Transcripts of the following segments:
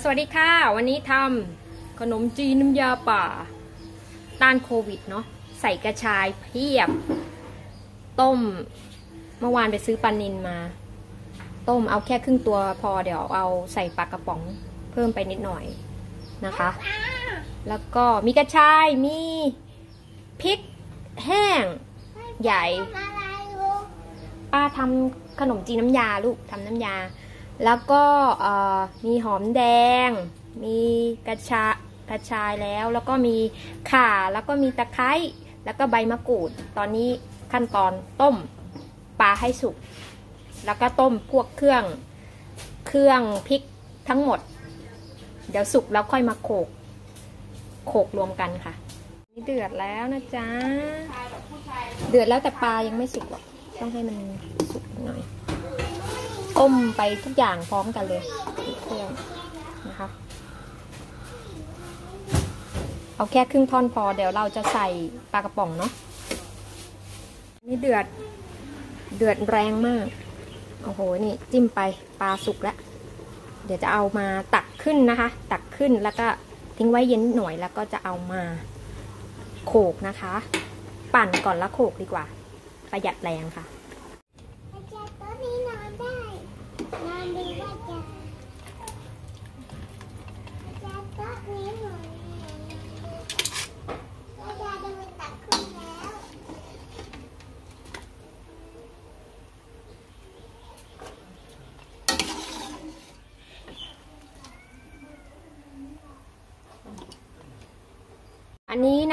สวัสดีค่ะ วันนี้ทำขนมจีนน้ำยาป่า ต้านโควิดเนาะใส่กระชายเพียบ ต้มเมื่อวานไปซื้อปลานินมา ต้มเอาแค่ครึ่งตัวพอเดี๋ยวเอาใส่ปลากระป๋องเพิ่มไปนิดหน่อยนะคะ แล้วก็มีกระชายมีพริกแห้งใหญ่ ป้าทำขนมจีนน้ำยาลูกทำน้ำยา แล้วก็เอ่อมีหอมแดง มีกระชากระชายแล้ว แล้วก็มีข่า แล้วก็มีตะไคร้ แล้วก็ใบมะกรูด ตอนนี้ขั้นตอนต้มปลาให้สุก แล้วก็ต้มพวกเครื่อง เครื่องพริกทั้งหมด เดี๋ยวสุกแล้วค่อยมาโขก โขกรวมกันค่ะ นี่เดือดแล้วนะจ๊ะ เดือดแล้วแต่ปลายังไม่สุกหรอก ต้องให้มันสุกหน่อย ต้มไปทุกอย่างพร้อมกันเลยเครื่องนะคะเอาแค่ครึ่งท่อนพอเดี๋ยวเราจะใส่ปลากระป๋องเนาะนี่เดือดเดือดแรงมากโอ้โหนี่จิ้มไปปลาสุกแล้ว เดี๋ยวจะเอามาตักขึ้นนะคะ ตักขึ้นแล้วก็ทิ้งไว้เย็นหน่อยแล้วก็จะเอามาโขกนะคะ ปั่นก่อนแล้วโขกดีกว่า ประหยัดแรงค่ะ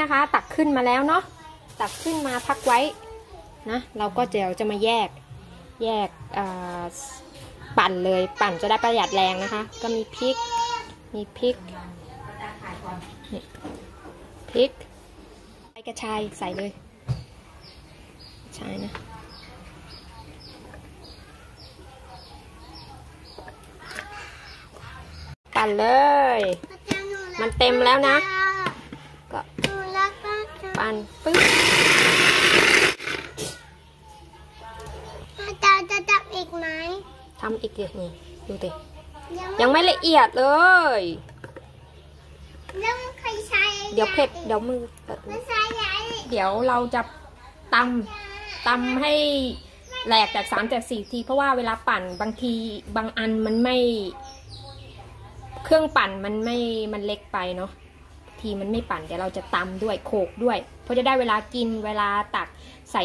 นะคะ ตักขึ้นมาแล้วเนาะตักขึ้นมาพักไว้นะเราก็เดี๋ยวจะมาแยกแยกปั่นเลยปั่นจะได้ประหยัดแรงนะคะ ก็มีพริกมีพริกพริกใบกระชายใส่เลยใช่นะปั่นเลย มันเต็มแล้วนะากค่ะปั่นปึ๊บอาจารย์จะจับอีกไหมทำอีกเดี๋ยวนี่ดูดิยังยังไม่ละเอียดเลยยังใครใช้เดี๋ยวเผ็ดเดี๋ยวมือไม่ใช้ใหญ่เดี๋ยวเราจะตำตำให้แหลกจากสามจากสี่ที เพราะว่าเวลาปั่นบางทีบางอันมันไม่ เครื่องปั่นมันไม่มันเล็กไปเนาะทีมันไม่ปั่นเดี๋ยวเราจะตำด้วยโขกด้วยเพ ราะจะได้เวลากินเวลาตักใส่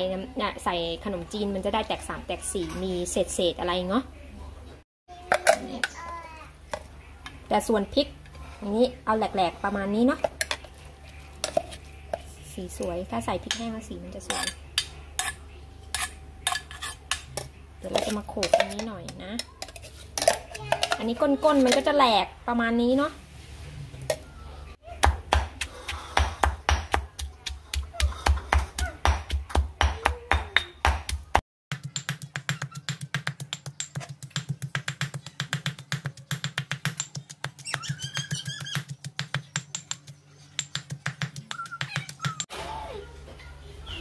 ใส่ขนมจีนมันจะได้แตกสามแตกสี่มีเศษเศษอะไรเนาะแต่ส่วนพริกอย่างนี้เอาแหลกๆประมาณนี้เนาะสีสวยถ้าใส่พริกแห้งแล้วสีมันจะสวยเดี๋ยวเราจะมาโขกตรงนี้หน่อยนะ อันนี้ก้นๆมันก็จะแหลกประมาณนี้เนาะ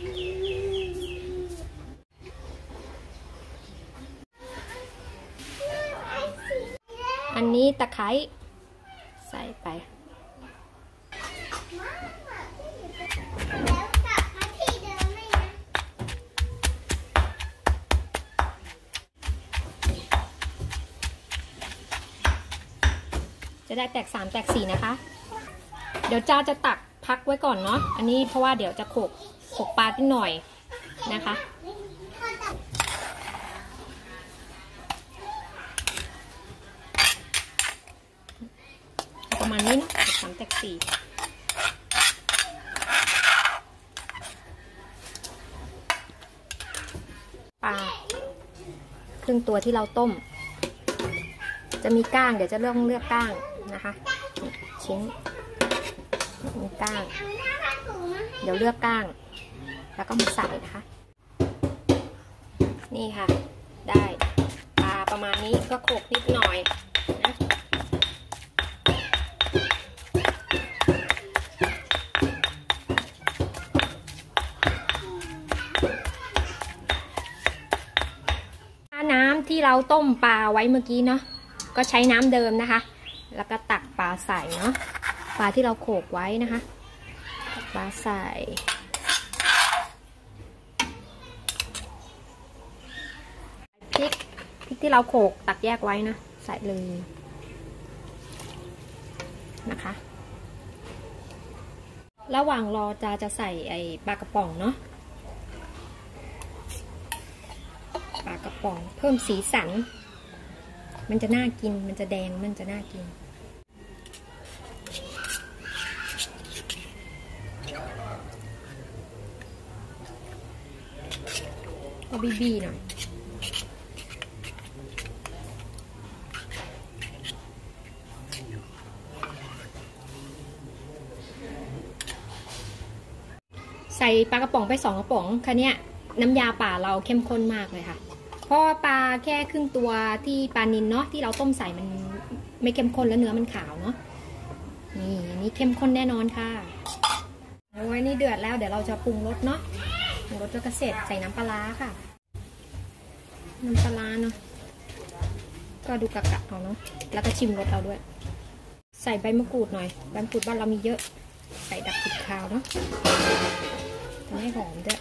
อันนี้ตะไคร้ใส่ไป จะได้แตกสามแตกสี่นะคะ เดี๋ยวจ้าจะตักพักไว้ก่อนเนาะ อันนี้เพราะว่าเดี๋ยวจะโขก ขกปลานิดหน่อยนะคะ ประมาณนี้นะสามแตกสี่ปลาครึ่งตัวที่เราต้ม จะมีก้าง เดี๋ยวจะเลือกเลือกก้างนะคะ ชิ้นมีก้าง เดี๋ยวเลือกก้าง แล้วก็มาใส่นะคะ นี่ค่ะ ได้ปลาประมาณนี้ก็โขกนิดหน่อยนะน้ำที่เราต้มปลาไว้เมื่อกี้เนาะก็ใช้น้ำเดิมนะคะ แล้วก็ตักปลาใส่เนาะปลาที่เราโขกไว้นะคะ ปลาใส่ พริก พริกที่เราโขกตักแยกไว้นะ ใส่เลยนะคะ ระหว่างรอจาจะใส่ไอปลากระป๋องเนาะปลากระป๋องเพิ่มสีสัน มันจะน่ากิน มันจะแดง มันจะน่ากิน ก็บีบีหน่อยใส่ปลากระป๋องไปสองกระป๋องคันนี้ยน้ำยาป่าเราเข้มข้นมากเลยค่ะ เพราะปลาแค่ครึ่งตัวที่ปลานินเนาะที่เราต้มใส่มันไม่เข้มข้นแล้วเนื้อมันขาวเนาะนี่อันนี้เข้มข้นแน่นอนค่ะเอาไว้นี่เดือดแล้วเดี๋ยวเราจะปรุงรสเนาะ งรสจนกระเสร็จใส่น้ำปลาค่ะ น้ำปลาเนาะก็ดูกะกะเอาเนาะแล้วก็ชิมรสเอาด้วย ใส่ใบมะกรูดหน่อยใบมะกรูดบ้านเรามีเยอะ ใส่ดับกลิ่นคาวเนาะทำให้หอมด้วย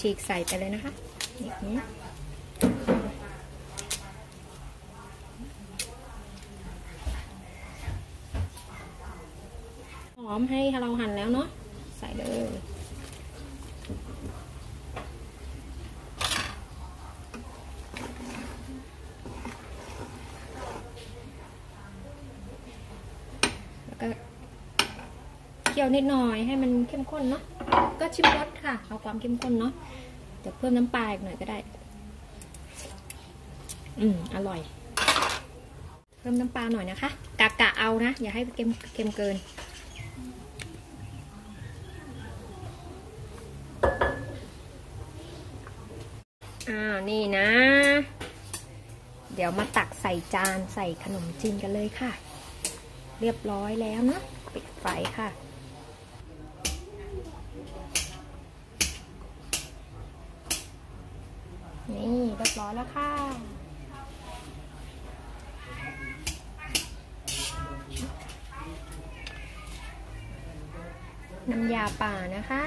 ฉีกๆใส่ไปเลยนะคะนี่นี้หอมให้เราหั่นแล้วเนาะ ใส่เลย แล้วก็เคี่ยวนิดหน่อยให้มันเข้มข้นเนาะก็ชิมรสค่ะ เอาความเข้มข้นเนาะเดี๋ยวเพิ่มน้ำปลาอีกหน่อยก็ได้ อืมอร่อย เพิ่มน้ำปลาหน่อยนะคะกะกะเอานะอย่าให้เค็มเค็มเกินอ้าวนี่นะ เดี๋ยวมาตักใส่จานใส่ขนมจีนกันเลยค่ะ เรียบร้อยแล้วนะปิดไฟค่ะ นี่ เรียบร้อยแล้วค่ะน้ำยาป่านะคะ